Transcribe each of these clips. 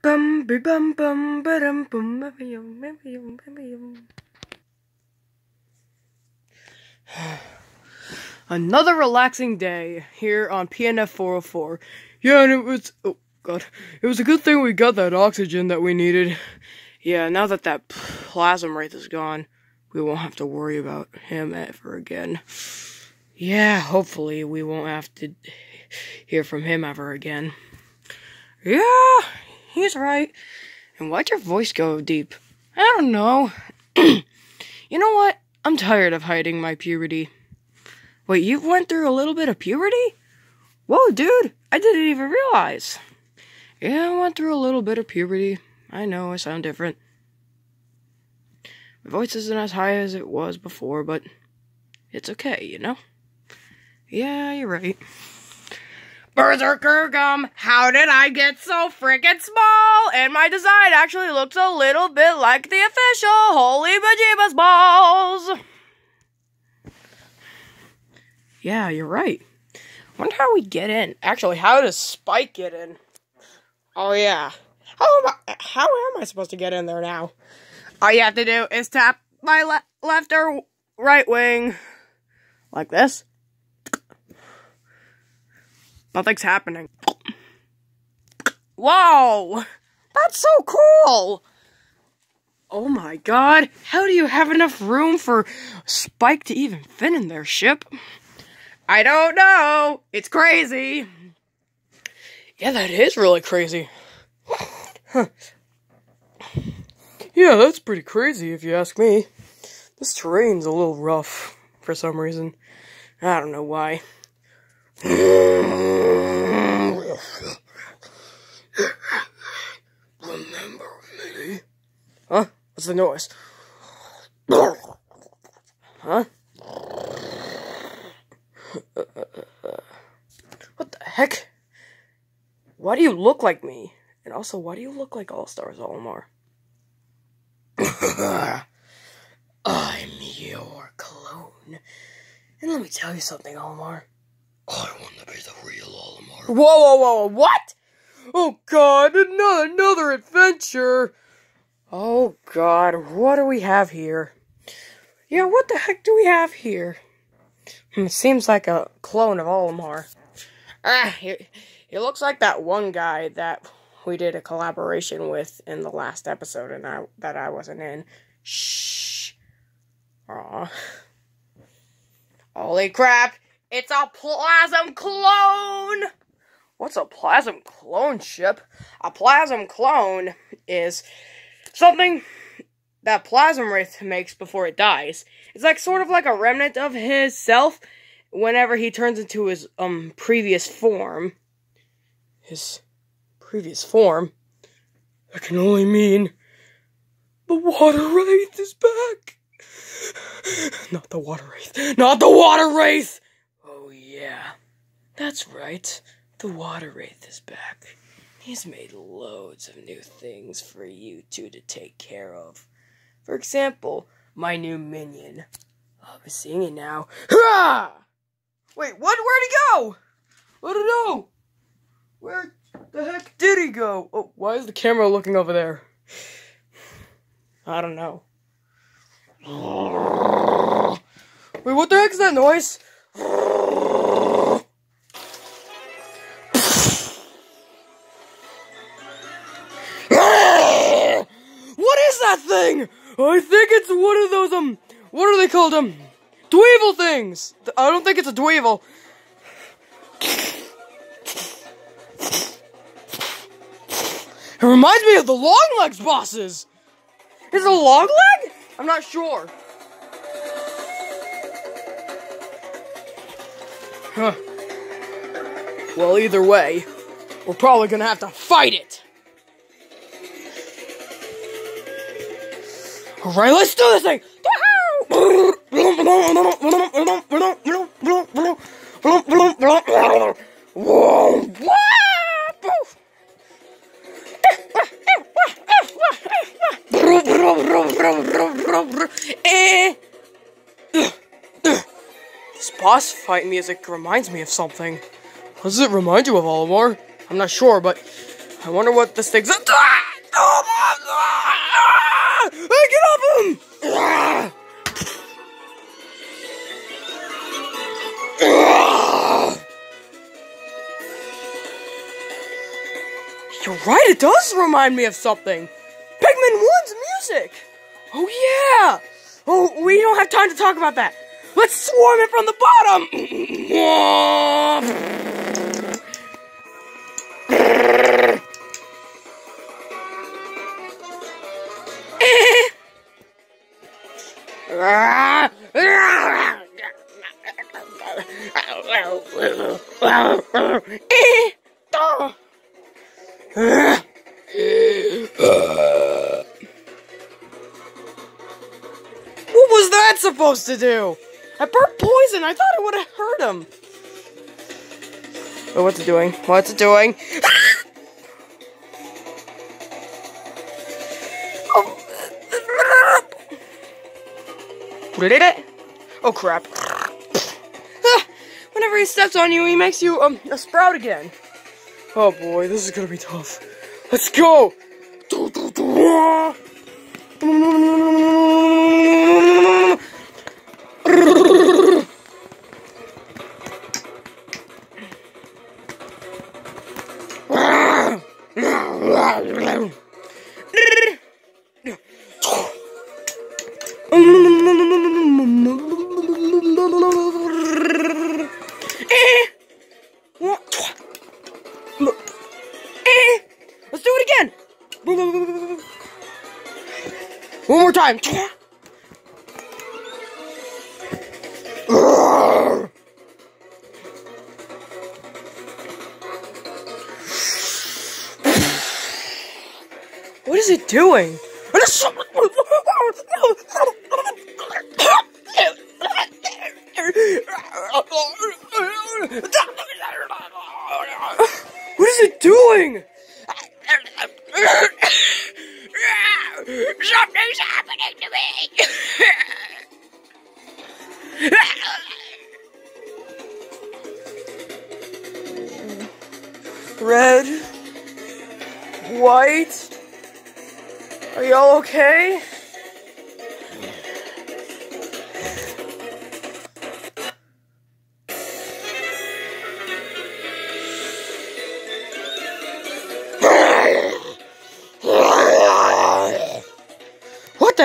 Bum be bum bum bum be yum. Another relaxing day here on PNF 404. Yeah, and it was oh god, it was a good thing we got that oxygen that we needed. Yeah, now that that plasm wraith is gone, we won't have to worry about him ever again. Yeah, hopefully we won't have to hear from him ever again. Yeah, he's right. And why'd your voice go deep? I don't know. you know what? I'm tired of hiding my puberty. Wait, you went through a little bit of puberty? Whoa, dude, I didn't even realize. Yeah, I went through a little bit of puberty. I know I sound different. My voice isn't as high as it was before, but it's okay, you know? Yeah, you're right. Berserker gum, how did I get so freaking small? And my design actually looks a little bit like the official Holy Bejeebus balls. Yeah, you're right. Wonder how we get in. Actually, how does Spike get in? Oh yeah. How am I, how am I supposed to get in there now? All you have to do is tap my le- left or right wing. Like this. Nothing's happening. Whoa! That's so cool! Oh my god, how do you have enough room for Spike to even fit in their ship? I don't know! It's crazy! Yeah, that is really crazy. Huh. Yeah, that's pretty crazy if you ask me. This terrain's a little rough for some reason. I don't know why. Remember me? Huh? What's the noise? Huh? What the heck? Why do you look like me? And also, why do you look like All Stars Olimar? I'm your clone. And let me tell you something, Olimar. I want to be the real Olimar. Whoa, whoa, whoa, what? Oh god, another, another adventure! Oh god, what do we have here? Yeah, what the heck do we have here? Hmm, It seems like a clone of Olimar. Ah, he, he looks like that one guy that we did a collaboration with in the last episode and I that I wasn't in. Shh. Aw. Holy crap! It's a plasm clone! What's a plasm clone ship? A plasm clone is something that Plasm Wraith makes before it dies. It's like sort of like a remnant of his self whenever he turns into his um previous form. His previous form. That can only mean the water wraith is back. Not the water wraith. Not the water wraith. Yeah. That's right. The water wraith is back. He's made loads of new things for you two to take care of. For example, my new minion. I'm seeing it now. Hurrah! Wait, what? Where'd he go? I don't know. Where the heck did he go? Oh, why is the camera looking over there? I don't know. Wait, what the heck is that noise? Thing? I think it's one of those, um, what are they called, um, dweevil things. I don't think it's a dweevil. It reminds me of the long legs bosses. Is it a long leg? I'm not sure. Huh. Well, either way, we're probably gonna have to fight it. Alright, let's do this thing! This boss fight music reminds me of something. What does it remind you of, Olimar? I'm not sure, but I wonder what this thing's. Ah! You're right, it does remind me of something. Pikmin 1's music! Oh, yeah! Oh, we don't have time to talk about that. Let's swarm it from the bottom! What was that supposed to do? I burnt poison. I thought it would have hurt him. Oh, what's it doing? What's it doing? What did it? Oh crap. He steps on you, he makes you um a sprout again. Oh boy, this is gonna be tough. Let's go! Time. What is it doing? What is it doing? Something's happening to me. Red, white. Are y'all okay?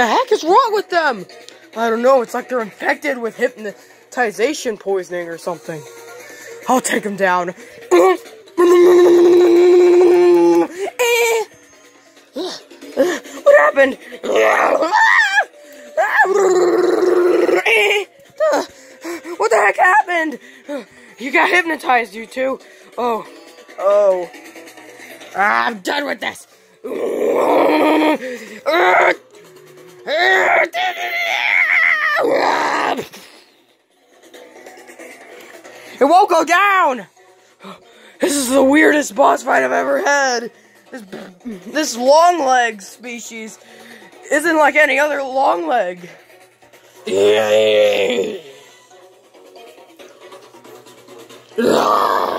The heck is wrong with them? I don't know. It's like they're infected with hypnotization poisoning or something. I'll take them down. What happened? What the heck happened? You got hypnotized, you two. Oh, oh. I'm done with this. Go down! This is the weirdest boss fight I've ever had. This, this long leg species isn't like any other long leg.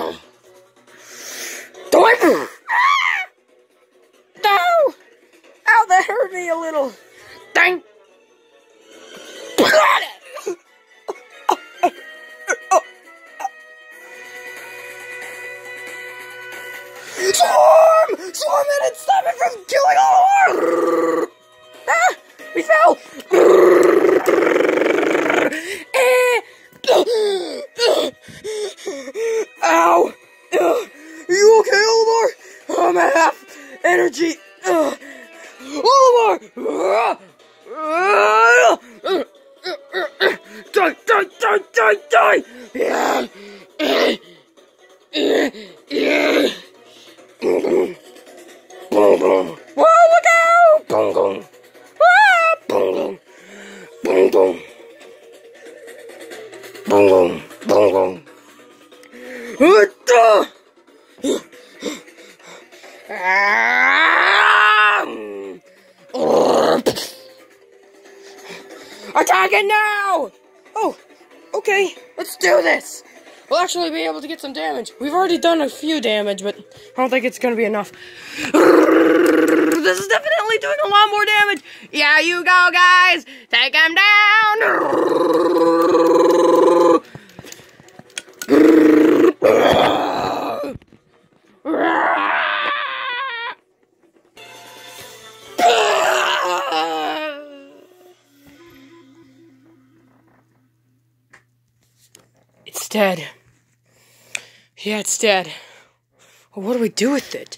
Swarm! Swarm it and stop it from killing all of our... Ah! We fell! Boom, boom, boom, boom, boom, boom, boom. What the? Attack it now! Oh, okay, let's do this. We'll actually be able to get some damage. We've already done a few damage, but I don't think it's gonna be enough. This is definitely doing a lot more damage. Yeah, you go, guys. Take him down. dead. Yeah, it's dead. Well, what do we do with it?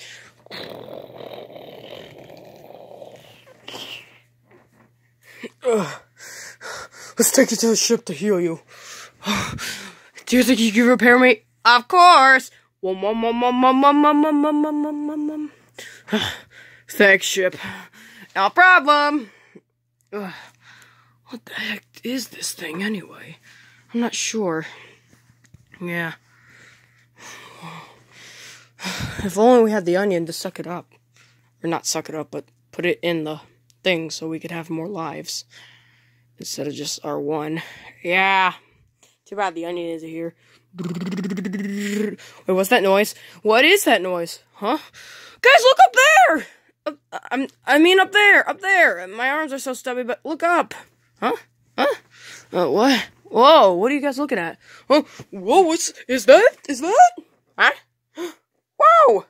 Ugh. Let's take you to the ship to heal you. do you think you can repair me? Of course! Thanks, ship. No problem! Ugh. What the heck is this thing, anyway? I'm not sure. Yeah. If only we had the onion to suck it up. Or not suck it up, but put it in the thing so we could have more lives. Instead of just our one. Yeah. Too bad the onion isn't here. Wait, what's that noise? What is that noise? Huh? Guys, look up there! I'm, I mean up there, up there. My arms are so stubby, but look up. Huh? Huh? Uh, what? Whoa, what are you guys looking at? Oh, whoa, what's, is that? Is that? Huh? Whoa!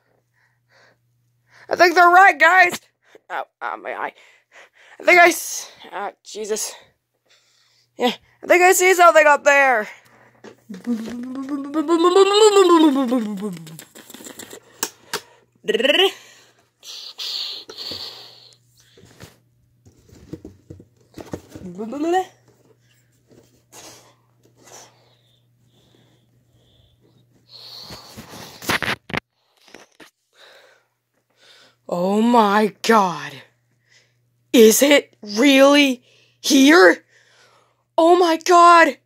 I think they're right, guys. Oh, oh my eye. I think I, ah, Jesus. Yeah, I think I see something up there. Oh my god. Is it really here? Oh my god.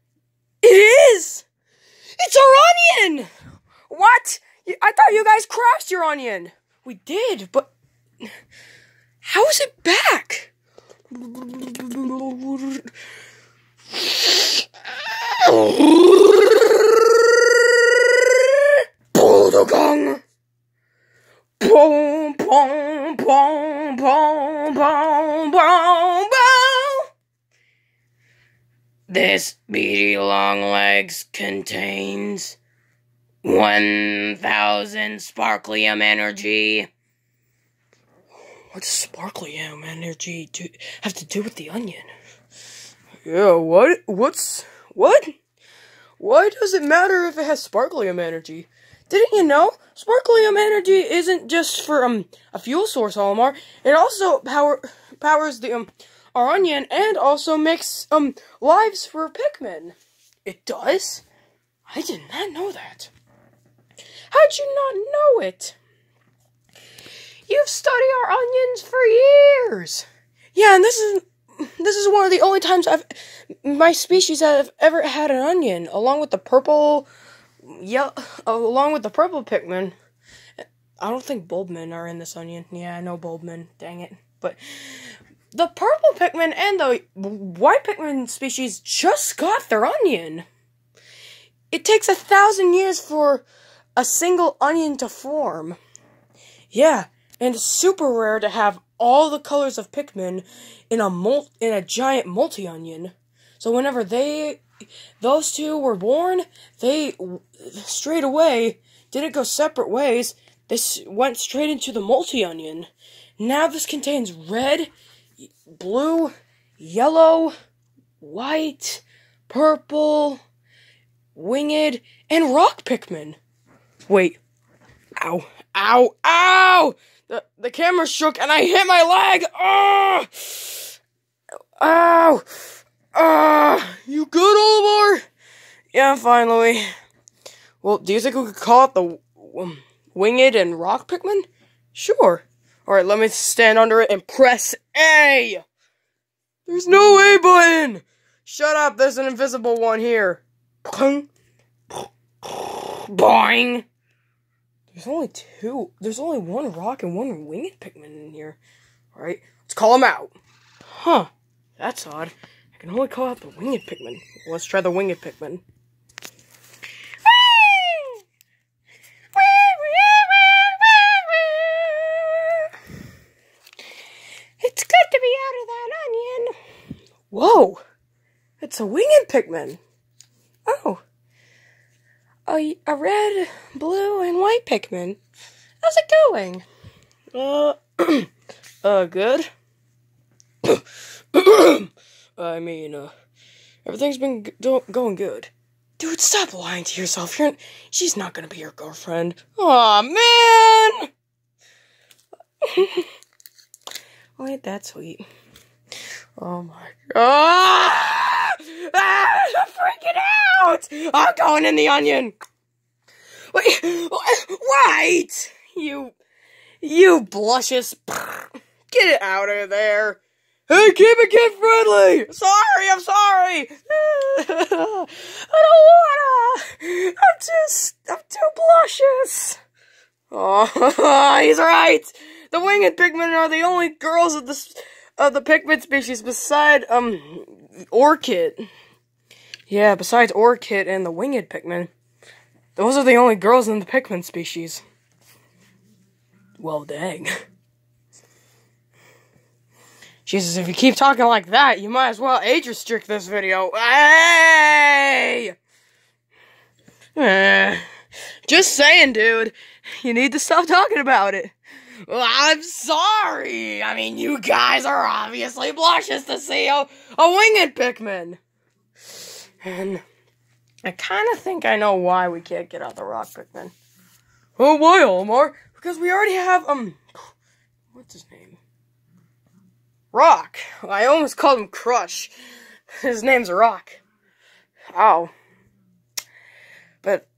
It is! It's our onion! What? I thought you guys crashed your onion. We did, but how is it back? Bulldoggong. Boom, boom, boom, boom, boom, boom, boom. This beady long legs contains 1000 sparklium energy. What's sparklium energy do, have to do with the onion? Yeah, what? What's what? Why does it matter if it has sparklium energy? Didn't you know sparklium energy isn't just for um a fuel source, Olimar? It also power powers the um our onion and also makes um lives for Pikmin. It does? I did not know that. How'd you not know it? You've studied our onions for years. Yeah, and this is this is one of the only times I've my species have ever had an onion, along with the purple, yeah, oh, along with the purple Pikmin. I don't think Bulbmin are in this onion. Yeah, I know Bulbmin. Dang it, but the purple Pikmin and the white Pikmin species just got their onion. It takes a thousand years for a single onion to form. Yeah, and it's super rare to have all the colors of Pikmin in a mul- in a giant multi onion. So whenever they those two were born, they straight away didn't go separate ways. They s- went straight into the multi onion. Now this contains red, blue, yellow, white, purple, winged, and rock Pikmin. Wait. Ow. Ow. Ow! The, the camera shook and I hit my leg! Oh! Ow! Ah! You good, Olimar? Yeah, finally. Well, do you think we could call it the um, winged and rock Pikmin? Sure. Alright, let me stand under it and press A! There's no A button! Shut up, there's an invisible one here. Boing. Boing. There's only two. There's only one rock and one winged Pikmin in here. Alright, let's call them out. Huh. That's odd. I can only call out the winged Pikmin. Let's try the winged Pikmin. Whoa! It's a winged Pikmin. Oh. A, a red, blue, and white Pikmin. How's it going? Uh, uh, good. I mean, uh, everything's been going good. Dude, stop lying to yourself. You're, she's not gonna be your girlfriend. Aw, man! oh, ain't that sweet. Oh my god! Ah, I'm freaking out! I'm going in the onion! Wait, wait! You, you blushes. Get it out of there. Hey, keep it kid friendly! Sorry, I'm sorry! I don't wanna! I'm just, I'm too blushes! Oh, he's right! The winged Pikmin are the only girls of the, of the Pikmin species beside, um, Orchid. Yeah, besides Orchid and the winged Pikmin. Those are the only girls in the Pikmin species. Well, dang. Jesus, if you keep talking like that, you might as well age restrict this video. Hey! Just saying, dude. You need to stop talking about it. Well, I'm sorry. I mean, you guys are obviously blushes to see a, a winged Pikmin. And I kind of think I know why we can't get out the rock Pikmin. Oh, why, Omar? Because we already have, um, what's his name? Rock. I almost called him Crush. His name's Rock. Ow. But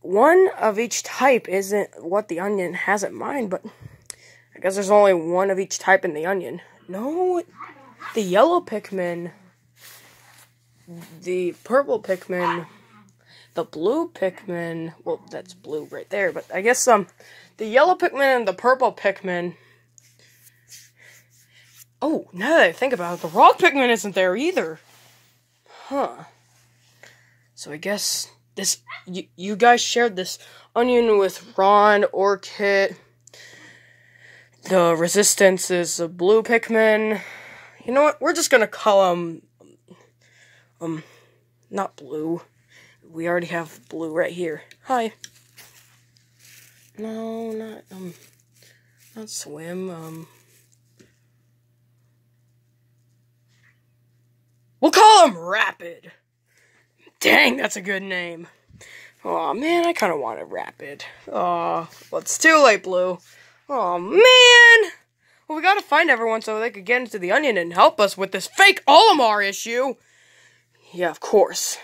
one of each type isn't what the onion has in mind, but I guess there's only one of each type in the onion. No, the yellow Pikmin, the purple Pikmin, the blue Pikmin, well, that's blue right there, but I guess, um, the yellow Pikmin and the purple Pikmin Oh, now that I think about it, the rock Pikmin isn't there either. Huh. So I guess this you, you guys shared this onion with Ron, Orchid. The resistance is a blue Pikmin. You know what? We're just gonna call him um not blue. We already have blue right here. Hi. No, not um not swim, um We'll call him Rapid. Dang, that's a good name. Oh man, I kind of want wanted Rapid. Oh, well, it's too late, Blue. Oh man. Well, we gotta find everyone so they could get into the onion and help us with this fake Olimar issue. Yeah, of course.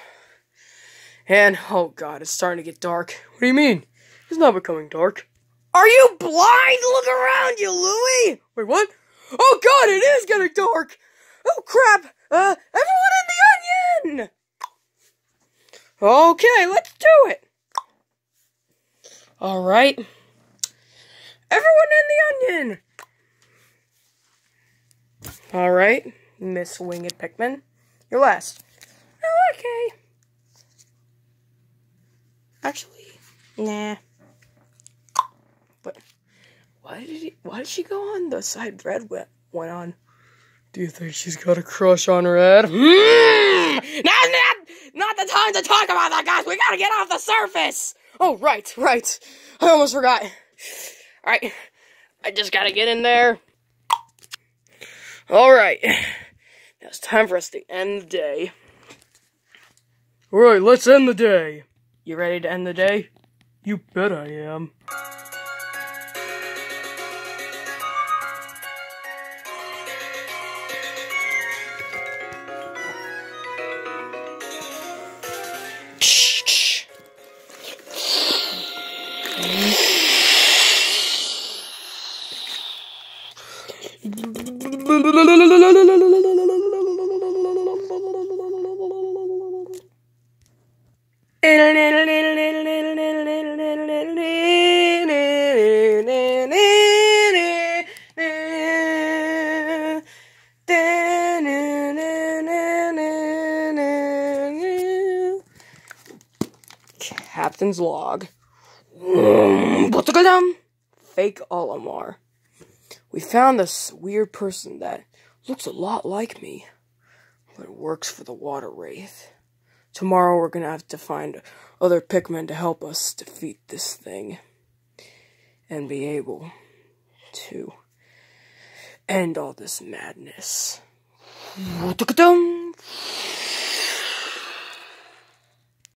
And, oh god, it's starting to get dark. What do you mean? It's not becoming dark. Are you blind? Look around you, Louie! Wait, what? Oh god, it is getting dark! Oh crap! Uh, everyone in the onion! Okay, let's do it! Alright. Everyone in the onion! Alright, Miss Winged Pikmin. You're last. Oh, okay. Actually, nah. But why did he, why did she go on the side Red went, went on? Do you think she's got a crush on Red? Hmm. Not, not, not the time to talk about that, guys. We gotta get off the surface. Oh, right, right. I almost forgot. All right, I just gotta get in there. All right, now it's time for us to end the day. All right, let's end the day. You ready to end the day? You bet I am. Captain's log. Mm, Fake Olimar. We found this weird person that looks a lot like me. but works for the water wraith. Tomorrow we're gonna have to find other Pikmin to help us defeat this thing and be able to end all this madness.